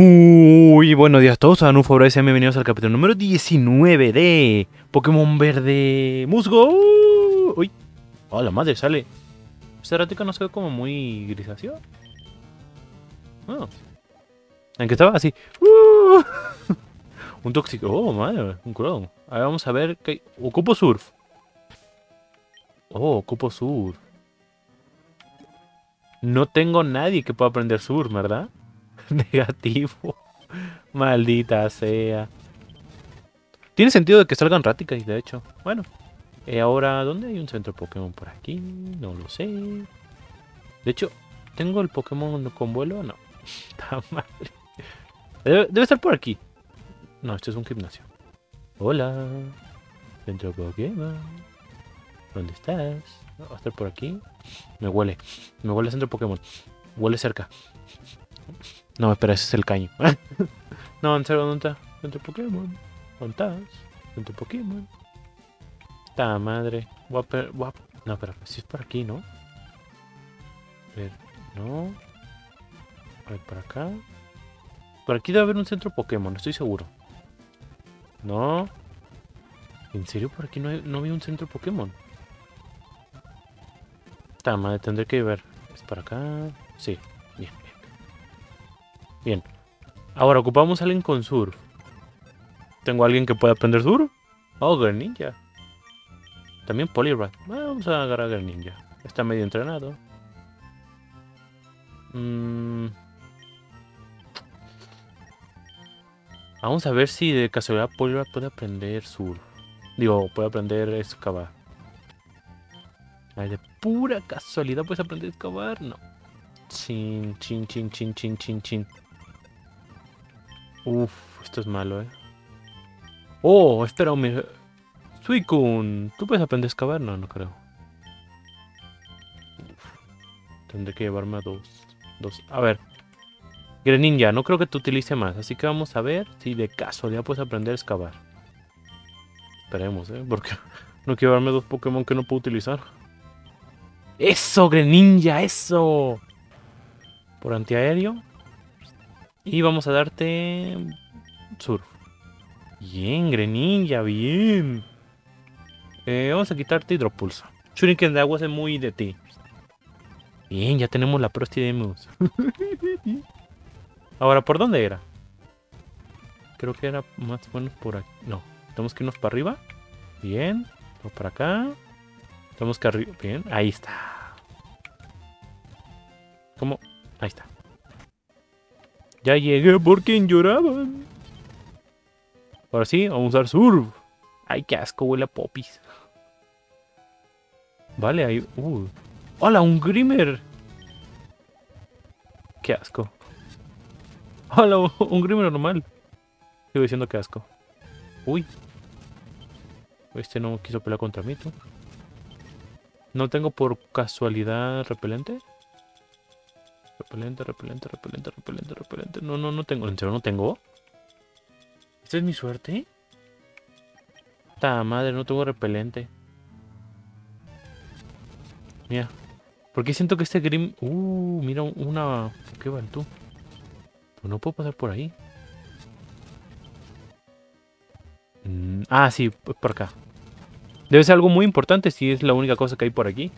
Muy buenos días a todos, a un favor y sean bienvenidos al capítulo número 19 de Pokémon Verde Musgo. Uy, oh, la madre sale. Esta rática no se ve como muy grisáceo. Oh. ¿En qué estaba? Así. Uh. un tóxico. Oh, madre, un curón. Ahora vamos a ver qué Ocupo surf. Oh, ocupo surf. No tengo nadie que pueda aprender surf, ¿verdad? Negativo. Maldita sea. Tiene sentido de que salgan y de hecho. Bueno. Eh, ahora, ¿dónde hay un centro Pokémon? Por aquí. No lo sé. De hecho, ¿tengo el Pokémon con vuelo? No. Está mal. Debe, estar por aquí. No, este es un gimnasio. Hola. Centro Pokémon. ¿Dónde estás? Va a estar por aquí. Me huele. Me huele centro Pokémon. Huele cerca. No, espera, ese es el caño. no, en serio, ¿dónde está? Centro Pokémon. ¿Dónde estás? Centro Pokémon. Está madre. No, pero si es por aquí, ¿no? A ver, no. A ver, por acá. Por aquí debe haber un centro Pokémon, estoy seguro. No. ¿En serio por aquí no, hay, no había un centro Pokémon? Está madre, tendré que ver. ¿Es para acá? Sí. Bien. Ahora ocupamos a alguien con surf. ¿Tengo a alguien que pueda aprender surf? Oh, Greninja. También Poliwrath. Vamos a agarrar a Greninja. Está medio entrenado. Mm. Vamos a ver si de casualidad Poliwrath puede aprender surf. Digo, puede aprender excavar. de pura casualidad puedes aprender excavar. No. Chin, chin, chin, chin, chin, chin, chin. Uf, esto es malo, ¿eh? Oh, espera un Suicune, ¿tú puedes aprender a excavar? No, no creo. Tendré que llevarme a dos. dos. A ver. Greninja, no creo que te utilice más. Así que vamos a ver si de casualidad puedes aprender a excavar. Esperemos, ¿eh? Porque no quiero llevarme dos Pokémon que no puedo utilizar. ¡Eso, Greninja! ¡Eso! Por antiaéreo. Y vamos a darte... Surf. Bien, Greninja, bien. Eh, vamos a quitarte Hidropulso. Shuriken de agua es muy de ti. Bien, ya tenemos la Prostidemus. Ahora, ¿por dónde era? Creo que era más o menos por aquí. No, tenemos que irnos para arriba. Bien. Vamos para acá. Tenemos que arriba. Bien, ahí está. ¿Cómo? Ahí está. Ya llegué por quien lloraban. Ahora sí, vamos a usar surf. Ay, qué asco, huele a popis. Vale, ahí... Uh. ¡Hola, un Grimmer! Qué asco. ¡Hola, un Grimmer normal! Sigo diciendo que asco. Uy. Este no quiso pelear contra mí, ¿tú? ¿No tengo por casualidad repelente? Repelente, repelente, repelente, repelente, repelente. No, no, no tengo. ¿En serio no tengo? ¿Esta es mi suerte? ¡Ta madre! No tengo repelente. Mira. ¿Por qué siento que este Grim... Uh, mira una... ¿Qué va tú? Pues no puedo pasar por ahí. Mm, ah, sí, por acá. Debe ser algo muy importante si es la única cosa que hay por aquí.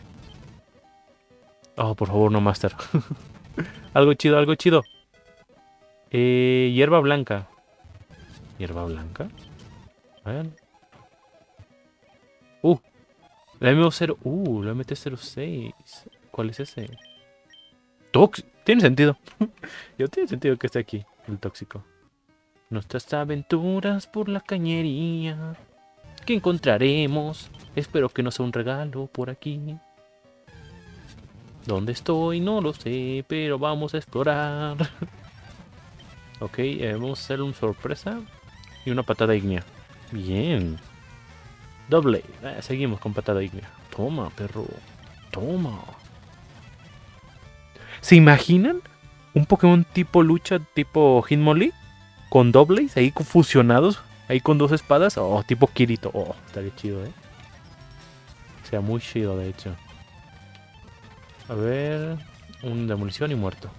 Oh, por favor, no, Master. algo chido, algo chido. Eh, hierba blanca. ¿Hierba blanca? A. Uh. La M0. Uh, la MT-06. ¿Cuál es ese? Tox. Tiene sentido. Yo tiene sentido que esté aquí, el tóxico. Nuestras aventuras por la cañería. ¿Qué encontraremos? Espero que no sea un regalo por aquí. ¿Dónde estoy? No lo sé, pero vamos a explorar. ok, eh, vamos a hacer una sorpresa y una patada ignea. Bien. Doble. Eh, seguimos con patada ignea. Toma, perro. Toma. ¿Se imaginan? Un Pokémon tipo lucha, tipo Hitmonlee. Con dobles, ahí fusionados. Ahí con dos espadas. Oh, tipo Kirito. Oh, estaría chido, eh. O sea, muy chido, de hecho. A ver. Un demolición y muerto.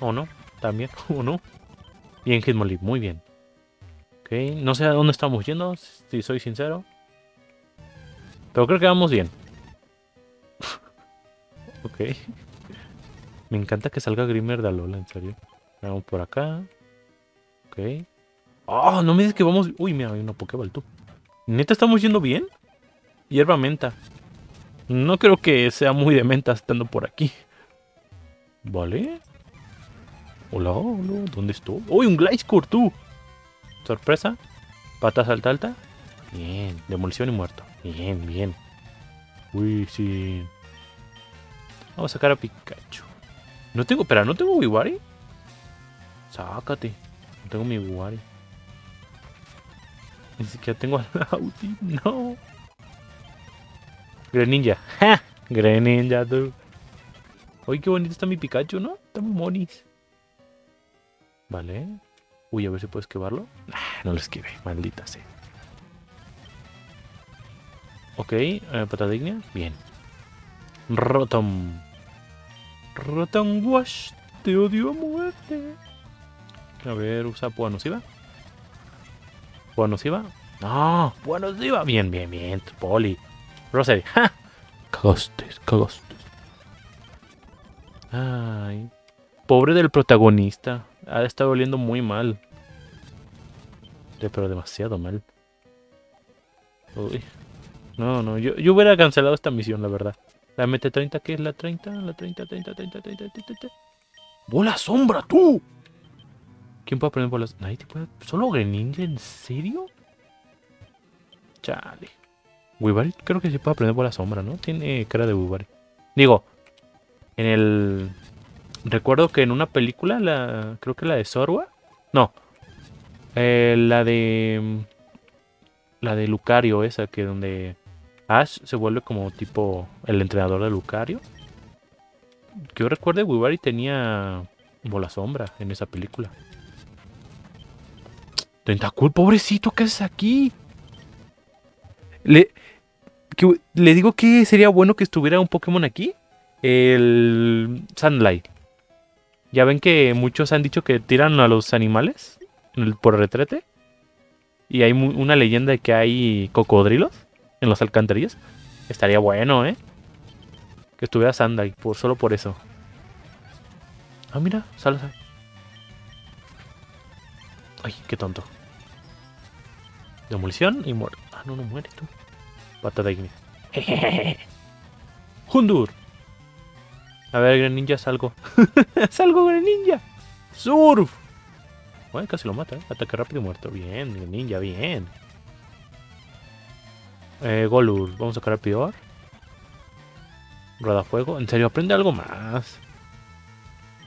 ¿O no? También. ¿O no? Bien, Hitmonlee, muy bien. Ok, no sé a dónde estamos yendo, si soy sincero. Pero creo que vamos bien. ok. Me encanta que salga Grimmer de Alola, en serio. Vamos por acá. Ok. Oh, no me dices que vamos... Uy, mira, hay una Pokéball, tú. ¿Neta estamos yendo bien? Hierba menta. No creo que sea muy de menta estando por aquí. Vale. Hola, hola, ¿dónde estoy? ¡Uy, un Gliscor, tú! Sorpresa. Patas alta alta. Bien, demolición y muerto. Bien, bien. Uy, sí. Vamos a sacar a Pikachu. No tengo, espera, ¿no tengo Wiwari? Sácate. No tengo mi Wiwari. Ni siquiera tengo al Audi. No. Greninja. ¡Ja! Greninja, tú. Uy, qué bonito está mi Pikachu, ¿no? Está muy monis. Vale. Uy, a ver si puedo esquivarlo. no lo esquive, maldita sea. Ok, eh. Bien. Rotom. Rotom Wash. Te odio a muerte. A ver, usa púa nociva. Púa nociva. No, púa nociva. Bien, bien, bien. Poli. Rosary. ¡Ja! Cagaste, cagaste. Ay. Pobre del protagonista. Ha estado oliendo muy mal. Pero demasiado mal. Uy. No, no. Yo, yo hubiera cancelado esta misión, la verdad. La MT-30, ¿qué es la 30? La 30, 30, 30, 30, 30, 30. ¡Bola sombra, tú! ¿Quién puede aprender bolas? ¿Nadie te puede...? ¿Solo Greninja? ¿En serio? Chale. Wibari creo que sí puede aprender bola sombra, ¿no? Tiene cara de Wibari. Digo, en el... Recuerdo que en una película, la creo que la de Sorwa. No. Eh, la de... La de Lucario, esa, que donde Ash se vuelve como tipo el entrenador de Lucario. Que yo recuerde, Wibari tenía bola sombra en esa película. Tentacul, pobrecito, ¿qué haces aquí? Le, le digo que sería bueno que estuviera un Pokémon aquí. El Sunlight. Ya ven que muchos han dicho que tiran a los animales por retrete. Y hay una leyenda de que hay cocodrilos en las alcantarillas. Estaría bueno, ¿eh? Que estuviera Sandai, por, solo por eso. Ah, mira, sale, Ay, qué tonto. Demolición y muere. Ah, no, no muere tú. Patada ignis. Hundur. A ver, Greninja, salgo. salgo, Greninja. Surf. Bueno, casi lo mata, ¿eh? Ataque rápido y muerto. Bien, Greninja, bien. Eh, Golur. Vamos a sacar el peor. fuego. En serio, aprende algo más.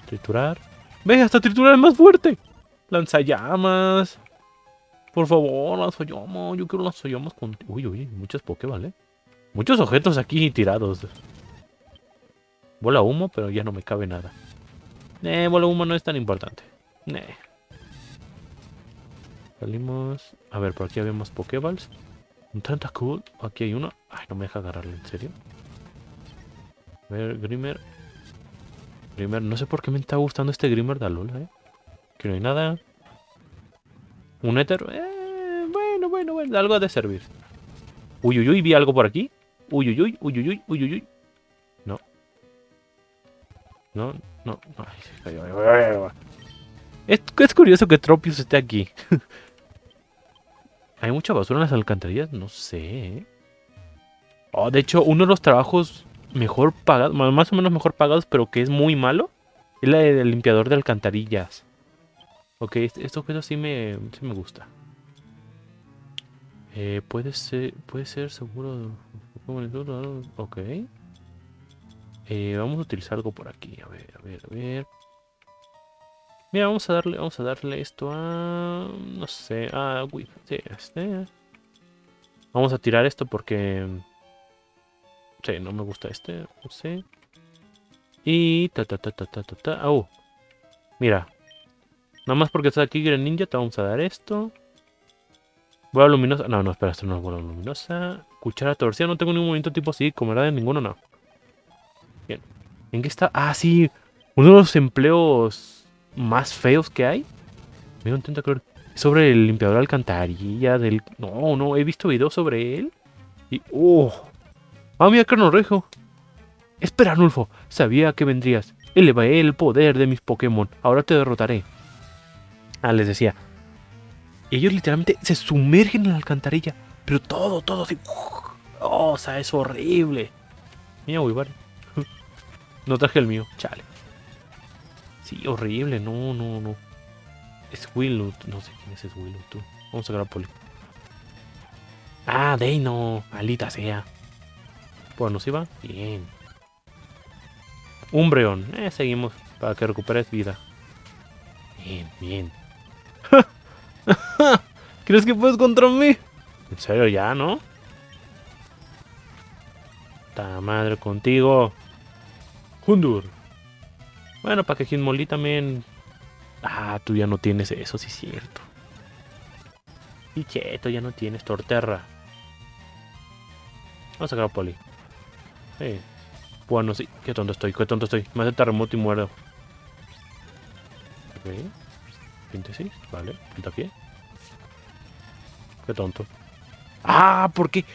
Triturar. ¡Ve! Hasta triturar es más fuerte. Lanzallamas. Por favor, lanzallamas. Yo quiero lanzallamas con... Uy, uy, muchas poke, ¿vale? Muchos objetos aquí tirados. Bola humo, pero ya no me cabe nada. Eh, bola humo no es tan importante. Eh. Salimos... A ver, por aquí habíamos Pokéballs. Un Tentacool. Aquí hay uno. Ay, no me deja agarrarlo, ¿en serio? A ver, Grimmer. Grimmer, no sé por qué me está gustando este Grimmer de Alola, ¿eh? Que no hay nada. Un Ether. Eh, bueno, bueno, bueno. Algo ha de servir. Uy, uy, uy. Vi algo por aquí. Uy, uy, uy. Uy, uy, uy. Uy, uy. No. No, no. Es, es curioso que Tropius esté aquí. ¿Hay mucha basura en las alcantarillas? No sé. ¿eh? Oh, de hecho, uno de los trabajos mejor pagados, más o menos mejor pagados, pero que es muy malo, es la del limpiador de alcantarillas. Ok, este, esto sí me, sí me gusta. Eh, puede ser, puede ser seguro. Ok. Eh, vamos a utilizar algo por aquí. A ver, a ver, a ver. Mira, vamos a darle, vamos a darle esto a... No sé, a... Sí, este. Vamos a tirar esto porque... Sí, no me gusta este, no sé. Y... Ta, ta, ta, ta, ta, ta, ta. Oh. Mira. Nada más porque está aquí Greninja, te vamos a dar esto. Bola luminosa. No, no, espera, esto no es bola luminosa. Cuchara torcida, no tengo ningún movimiento tipo así, como era de ninguno, no. Bien. ¿En qué está? Ah, sí. Uno de los empleos más feos que hay Me intenta creer. Sobre el limpiador de alcantarilla del. No, no, he visto videos sobre él. Y. ¡Oh! ¡Ah, mira, Rejo! Espera, Nulfo. Sabía que vendrías. Elevaré el poder de mis Pokémon. Ahora te derrotaré. Ah, les decía. Ellos literalmente se sumergen en la alcantarilla. Pero todo, todo así. Oh, o sea, es horrible. Mira, vale. No traje el mío, chale. Sí, horrible, no, no, no. Es Willow, no sé quién es, es Willow, tú. Vamos a grabar poli. Ah, no, malita sea. Bueno, ¿sí va? Bien. Umbreon, eh, seguimos para que recuperes vida. Bien, bien. ¿Crees que puedes contra mí? En serio, ya, ¿no? Ta madre contigo. Hundur. Bueno, para que Hitmonlee también. Ah, tú ya no tienes eso, sí es cierto. Y cheto, ya no tienes Torterra. Vamos a sacar a Poli. Sí. Bueno, sí. Qué tonto estoy, qué tonto estoy. Me hace terremoto y muero. Ok. 26, vale. Punta pie. Tonto. ¡Ah! ¿Por qué?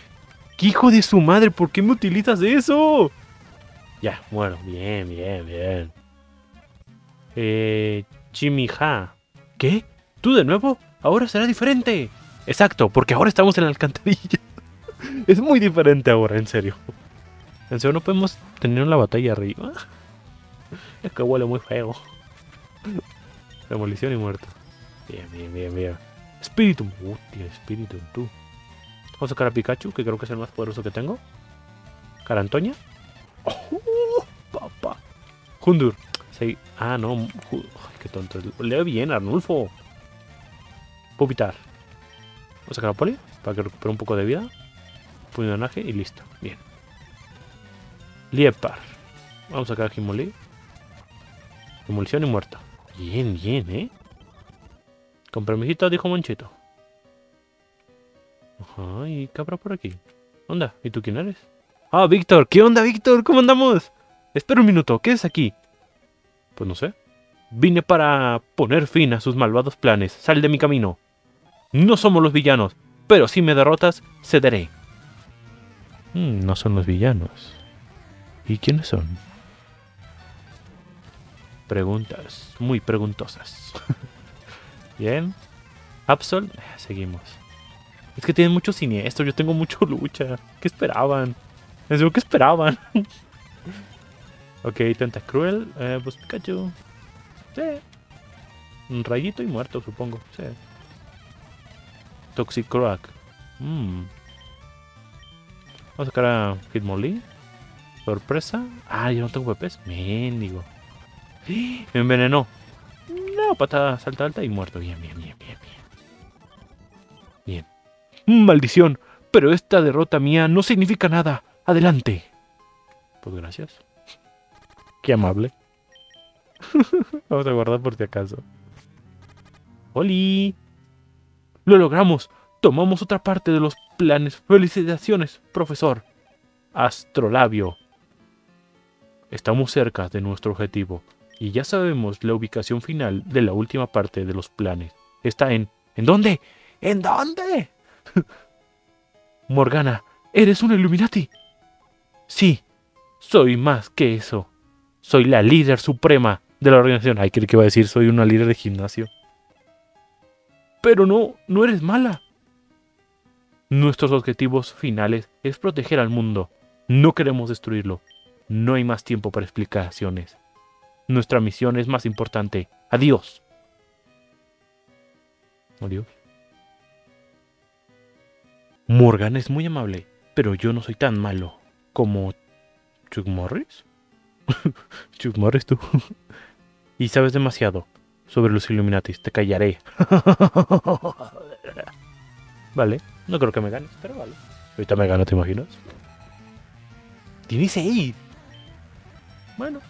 ¿Qué hijo de su madre? ¿Por qué me utilizas eso? Ya, bueno, bien, bien, bien. Eh, Chimija. ¿Qué? ¿Tú de nuevo? Ahora será diferente. Exacto, porque ahora estamos en la alcantarilla. es muy diferente ahora, en serio. En serio, no podemos tener una batalla arriba. es que huele muy feo. Demolición y muerto. Bien, bien, bien, bien. Espíritu. Hostia, espíritu, tú. Vamos a sacar a Pikachu, que creo que es el más poderoso que tengo. Cara Antonia. Oh, papá. Hundur. Sí. Ah, no. Ay, qué tonto. Leo bien, Arnulfo. Pupitar. Vamos a sacar a Poli para que recupere un poco de vida. Puñonaje y listo. Bien. Liepar. Vamos a sacar a Himoli. Demolición y muerta. Bien, bien, ¿eh? Con permisito, dijo Monchito. Ajá, ¿y qué por aquí? ¿Onda? ¿Y tú quién eres? Ah, Víctor. ¿Qué onda, Víctor? ¿Cómo andamos? Espera un minuto. ¿Qué es aquí? Pues no sé. Vine para poner fin a sus malvados planes. Sal de mi camino. No somos los villanos, pero si me derrotas, cederé. Hmm, no son los villanos. ¿Y quiénes son? Preguntas muy preguntosas. Bien. Absol, eh, seguimos. Es que tienen mucho siniestro, yo tengo mucho lucha. ¿Qué esperaban? Es lo que esperaban. ok, Tentacruel. Eh, pues Pikachu. Sí. Un rayito y muerto, supongo. Sí. Toxicroak. Mmm. Vamos a sacar a Hitmonlee. Sorpresa. Ah, yo no tengo PPs. Mendigo. Me envenenó. Patada salta alta y muerto. Bien, bien, bien, bien, bien. Bien. Maldición. Pero esta derrota mía no significa nada. Adelante. Pues gracias. Qué amable. Vamos a guardar por si acaso. ¡Holi! ¡Lo logramos! Tomamos otra parte de los planes. Felicitaciones, profesor. Astrolabio. Estamos cerca de nuestro objetivo y ya sabemos la ubicación final de la última parte de los planes. Está en... ¿En dónde? ¿En dónde? Morgana, ¿eres un Illuminati? Sí, soy más que eso. Soy la líder suprema de la organización. Ay, creo que iba a decir soy una líder de gimnasio. Pero no, no eres mala. Nuestros objetivos finales es proteger al mundo. No queremos destruirlo. No hay más tiempo para explicaciones. Nuestra misión es más importante. Adiós. Adiós. Morgan es muy amable, pero yo no soy tan malo como Chuck Morris. Chuck Morris tú. y sabes demasiado sobre los Illuminatis. Te callaré. vale. No creo que me ganes, pero vale. Ahorita me gano, ¿te imaginas? Tiene 6. Bueno.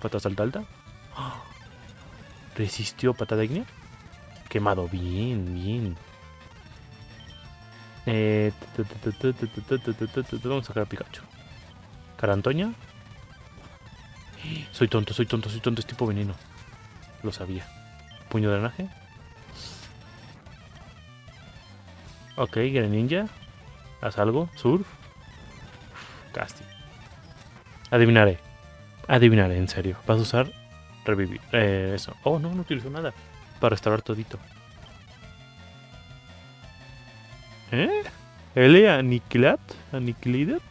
Pata salta alta. Resistió patada ignea. Quemado. Bien, bien. Eh, vamos a sacar a Pikachu. Carantoña. Soy tonto, soy tonto, soy tonto. Es tipo veneno. Lo sabía. Puño de drenaje. Ok, Greninja. Haz algo. Surf. Casti. Adivinaré. Adivinaré, en serio. Vas a usar revivir. Eh, eso. Oh, no, no utilizo nada. Para restaurar todito. ¿Eh? ¿L aniquilat? ¿Aniquilated?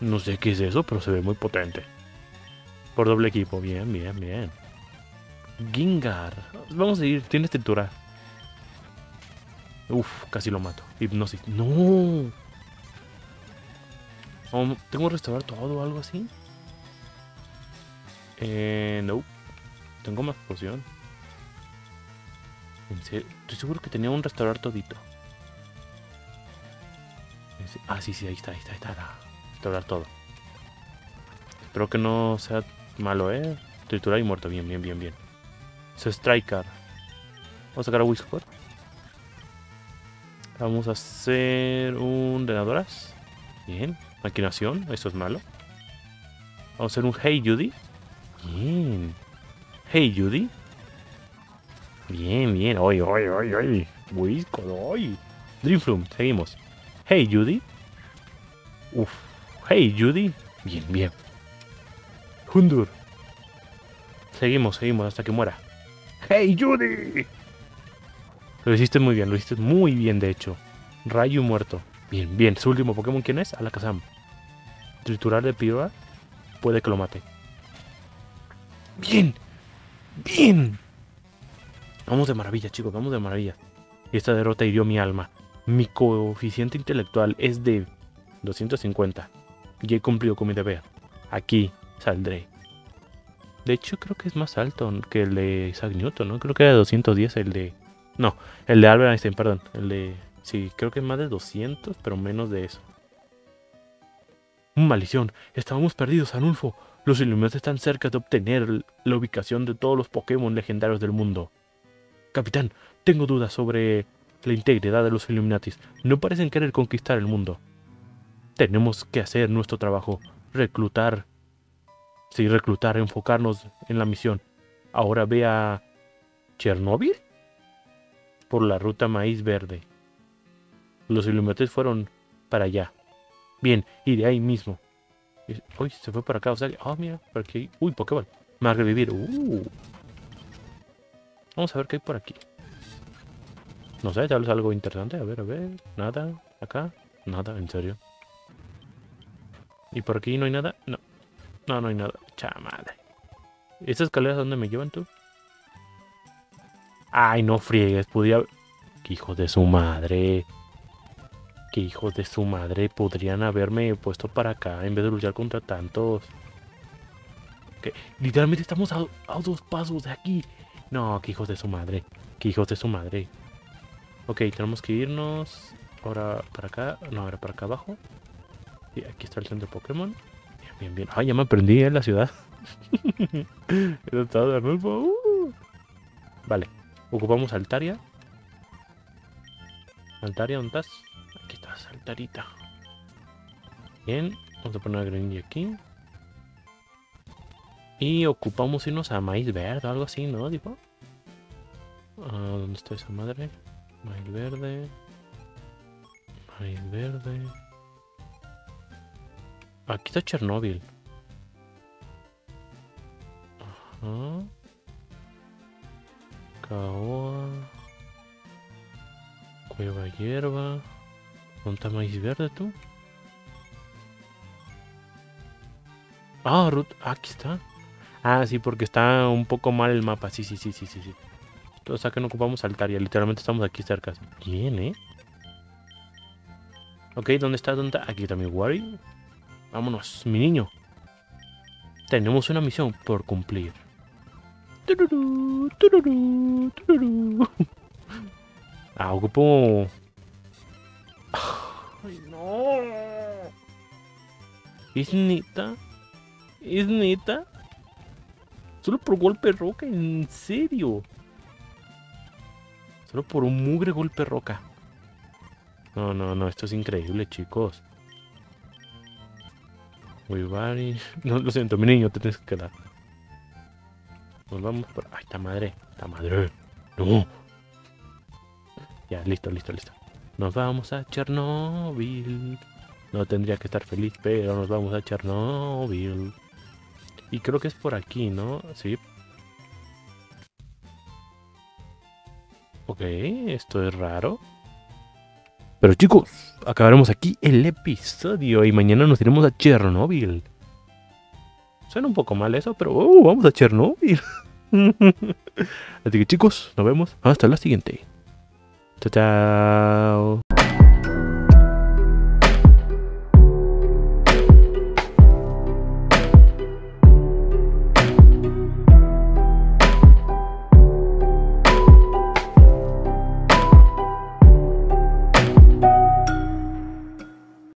No sé qué es eso, pero se ve muy potente. Por doble equipo. Bien, bien, bien. Gingar. Vamos a ir. Tiene textura. Uf, casi lo mato. Hipnosis. No. ¿Tengo restaurar todo o algo así? Eh, no. Tengo más poción. En serio, estoy seguro que tenía un restaurar todito. Ah, sí, sí, ahí está, ahí está, ahí está. Restaurar todo. Espero que no sea malo, ¿eh? Triturar y muerto. Bien, bien, bien, bien. Es Striker. Vamos a sacar a Whisper. Vamos a hacer un drenadoras. Bien. Maquinación. Eso es malo. Vamos a hacer un Hey Judy. Bien. Hey Judy. Bien, bien. Oy, oy, oy, oy. Whisper, oy. Dreamflume. Seguimos. Hey Judy. Uf. Hey Judy. Bien, bien. Hundur. Seguimos, seguimos hasta que muera. ¡Hey, Judy! Lo hiciste muy bien, lo hiciste muy bien, de hecho. Rayo muerto. Bien, bien. Su último Pokémon, ¿quién es? Alakazam. Triturar de Pyroar. Puede que lo mate. Bien. Bien. Vamos de maravilla, chicos. Vamos de maravilla. Esta derrota hirió mi alma. Mi coeficiente intelectual es de 250. Y he cumplido con mi deber. Aquí saldré. De hecho, creo que es más alto que el de Isaac Newton, ¿no? Creo que era 210 el de... No, el de Albert Einstein, perdón. El de... Sí, creo que es más de 200, pero menos de eso. Maldición, estábamos perdidos, Anulfo. Los Illuminati están cerca de obtener la ubicación de todos los Pokémon legendarios del mundo. Capitán, tengo dudas sobre la integridad de los Illuminatis. No parecen querer conquistar el mundo. Tenemos que hacer nuestro trabajo, reclutar Sí, reclutar, enfocarnos en la misión. Ahora ve a Chernóbil por la ruta maíz verde. Los Illuminati fueron para allá. Bien, y de ahí mismo. Uy, se fue para acá. O sea, ah, mira, por aquí. Uy, Pokéball. Me va a revivir. Uh. Vamos a ver qué hay por aquí. No sé, tal vez algo interesante. A ver, a ver. Nada. Acá. Nada, en serio. ¿Y por aquí no hay nada? No. No, no hay nada. Chamadre. ¿Estas escaleras dónde me llevan tú? Ay, no friegues. Podría... ¡Qué hijos de su madre! ¡Qué hijos de su madre! Podrían haberme puesto para acá en vez de luchar contra tantos. Que literalmente estamos a, dos pasos de aquí. No, qué hijos de su madre. ¡Qué hijos de su madre! Ok, tenemos que irnos ahora para acá. No, ahora para acá abajo. Y aquí está el centro Pokémon. Bien, bien. Ay, ya me aprendí en la ciudad. Uh. Vale. Ocupamos Altaria. Altaria, ¿dónde estás? Aquí estás, Altarita. Bien. Vamos a poner a Greninja aquí. Y ocupamos irnos a maíz verde o algo así, ¿no? Tipo. Ah, ¿Dónde está esa madre? Maíz verde. Maíz verde. Aquí está Chernóbil. Ajá. Caoa. Cueva hierba. ¿Dónde está maíz verde tú? Ah, Ruth. aquí está. Ah, sí, porque está un poco mal el mapa. Sí, sí, sí, sí, sí. sí. O sea que no ocupamos Altaria. Literalmente estamos aquí cerca. Bien, ¿eh? Ok, ¿dónde está? ¿Dónde está? Aquí mi Wari. Vámonos, mi niño. Tenemos una misión por cumplir. Ah, ocupo... Ay, no. ¿Es neta? ¿Es neta? Solo por golpe roca, en serio. Solo por un mugre golpe roca. No, no, no, esto es increíble, chicos. Muy No, lo siento, mi niño, te tienes que quedar. Nos vamos por... ¡Ay, esta madre! ¡Esta madre! ¡No! Ya, listo, listo, listo. Nos vamos a Chernóbil. No tendría que estar feliz, pero nos vamos a Chernóbil. Y creo que es por aquí, ¿no? Sí. Ok, esto es raro. Pero chicos, acabaremos aquí el episodio y mañana nos iremos a Chernóbil. Suena un poco mal eso, pero uh, vamos a Chernóbil. Así que chicos, nos vemos hasta la siguiente. Ta-da!